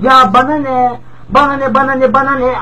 Ya bana ne? Bana ne bana ne bana ne?